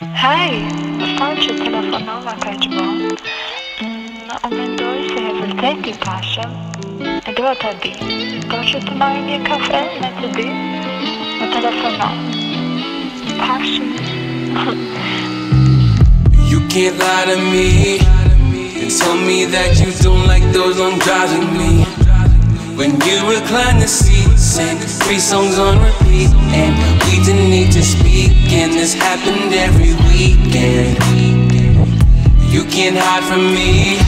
Hej, wystarczy telefonować dzwon. Om då så är väl tänkt i passion. Det var Teddy. Kanske till mig med kaffe med Teddy. Med telefonen. Passion. You can't lie to me and tell me that you don't like those drives with me. When you recline the seat, sing three songs on repeat, and we didn't need to speak, and this happened every weekend. You can't hide from me.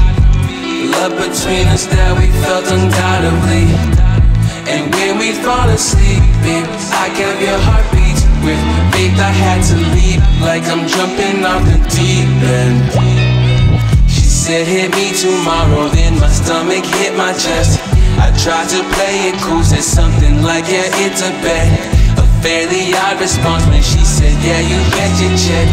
Love between us that we felt undoubtedly. And when we fall asleep, babe, I count your heartbeats. With faith, I had to leap like I'm jumping off the deep end. She said, Hit me tomorrow, then my stomach hit my chest. I tried to play it cool, said something like, Yeah, it's a bet. A fairly odd response when she said, Yeah, you bet your check.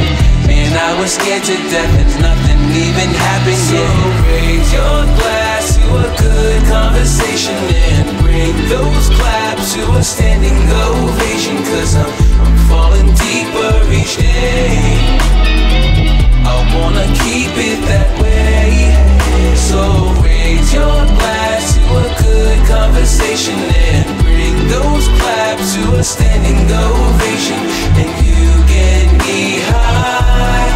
Man, I was scared to death, and nothing even happened yet. So raise your glass to a good conversation and bring those claps to a standing ovation. Cause I'm, I'm falling deeper each day. A standing ovation. And you get me high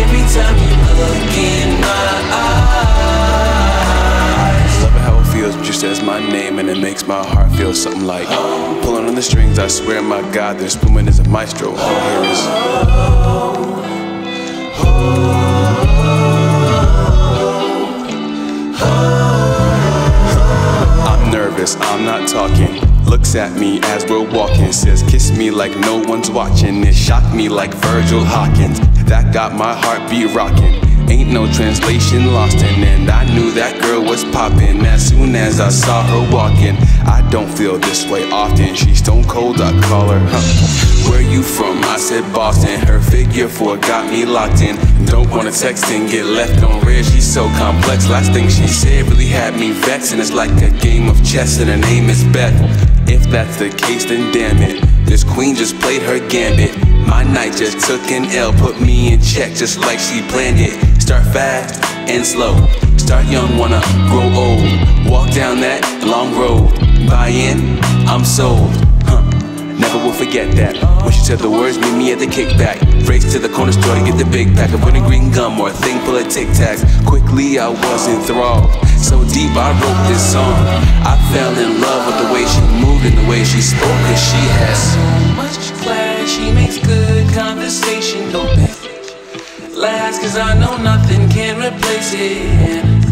every time you look in my eyes. Love how it feels says my name and it makes my heart feel something like pulling on the strings. I swear, my God, this woman is a maestro. All I hear is. I'm nervous, I'm not talking. Looks at me as we're walking, says kiss me like no one's watching. It shocked me like Virgil Hawkins. That got my heartbeat rocking. Ain't no translation lost in, and I knew that girl was popping as soon as I saw her walking. I don't feel this way often. She's stone cold, I call her. Huh. Where you from? I said Boston. Her figure four got me locked in. Don't wanna text and get left on red. She's so complex. Last thing she said really had me vexed, and it's like a game of chess, and her name is Beth. If that's the case, then damn it. This queen just played her gambit. My knight just took an L, put me in check just like she planned it. Start fast and slow. Start young, wanna grow old. Walk down that long road. Buy in, I'm sold. Never will forget that. When she said the words, meet me at the kickback. Race to the corner store to get the big pack of green gum or a thing full of Tic Tacs. Quickly, I was enthralled. So deep, I wrote this song. I fell in love with the way she moved and the way she spoke, cause she has so much class. She makes good conversation open. Last, cause I know nothing can replace it.